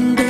open the